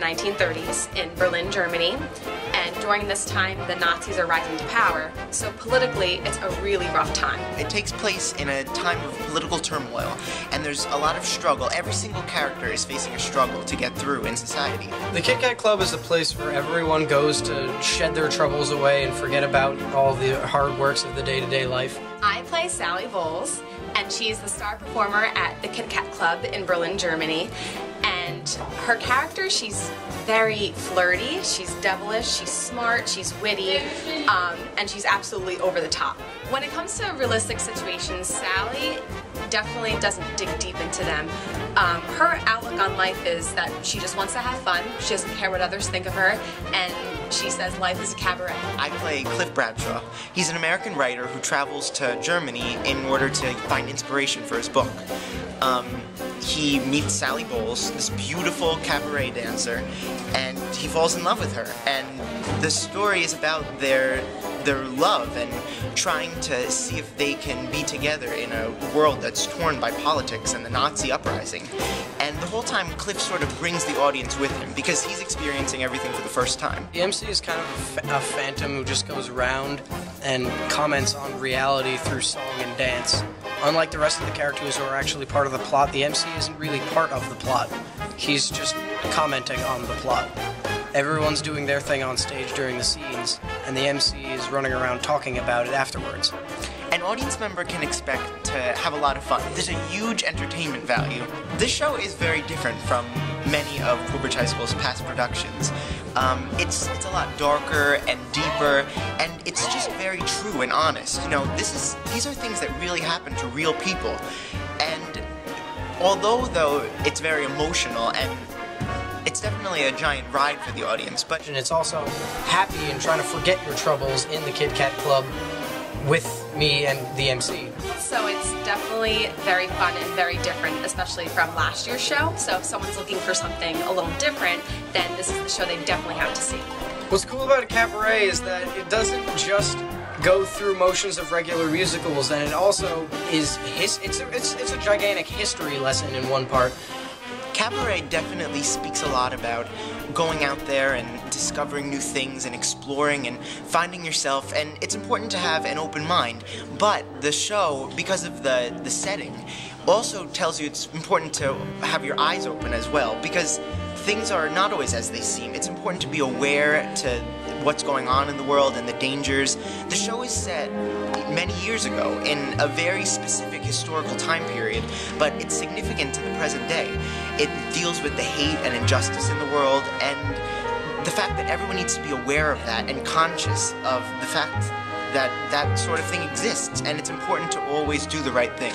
1930s in Berlin, Germany. And during this time, the Nazis are rising to power. So politically, it's a really rough time. It takes place in a time of political turmoil, and there's a lot of struggle. Every single character is facing a struggle to get through in society. The Kit Kat Club is a place where everyone goes to shed their troubles away and forget about all the hard works of the day to day life. I play Sally Bowles, and she's the star performer at the Kit Kat Club in Berlin, Germany. And her character, she's very flirty, she's devilish, she's smart, she's witty, um, and she's absolutely over the top. When it comes to realistic situations, Sally definitely doesn't dig deep into them. Um, her outlook on life is that she just wants to have fun, she doesn't care what others think of her, and she says life is a cabaret. I play Cliff Bradshaw. He's an American writer who travels to Germany in order to find inspiration for his book. Um, he meets Sally Bowles, this beautiful cabaret dancer, and he falls in love with her. And the story is about their their love and trying to see if they can be together in a world that's torn by politics and the Nazi uprising. And the whole time, Cliff sort of brings the audience with him because he's experiencing everything for the first time. The MC is kind of a, phantom who just goes around and comments on reality through song and dance. Unlike the rest of the characters who are actually part of the plot, the MC isn't really part of the plot. He's just commenting on the plot. Everyone's doing their thing on stage during the scenes, and the MC is running around talking about it afterwards. An audience member can expect to have a lot of fun. There's a huge entertainment value. This show is very different from many of Woodbridge High School's past productions. Um, it's it's a lot darker and deeper, and it's just very true and honest. You know, this is these are things that really happen to real people, and although though it's very emotional and it's definitely a giant ride for the audience, but And it's also happy and trying to forget your troubles in the Kit Kat Club with me and the MC. So it's definitely very fun and very different, especially from last year's show. So if someone's looking for something a little different, then this is the show they definitely have to see. What's cool about a cabaret is that it doesn't just go through motions of regular musicals, and it also is his. It's a, it's it's a gigantic history lesson in one part. Cabaret definitely speaks a lot about going out there and discovering new things and exploring and finding yourself and it's important to have an open mind. But the show because of the the setting also tells you it's important to have your eyes open as well because things are not always as they seem. It's important to be aware to what's going on in the world and the dangers the show is set many years ago in a very specific historical time period, but it's significant to the present day. It deals with the hate and injustice in the world and the fact that everyone needs to be aware of that and conscious of the fact that that sort of thing exists and it's important to always do the right thing.